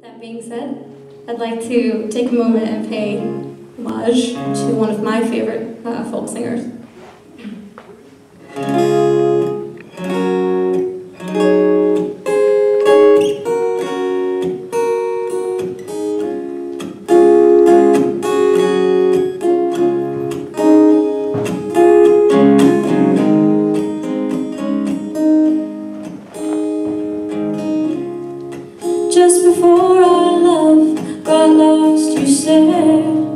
That being said, I'd like to take a moment and pay homage to one of my favorite uh, folk singers. you said.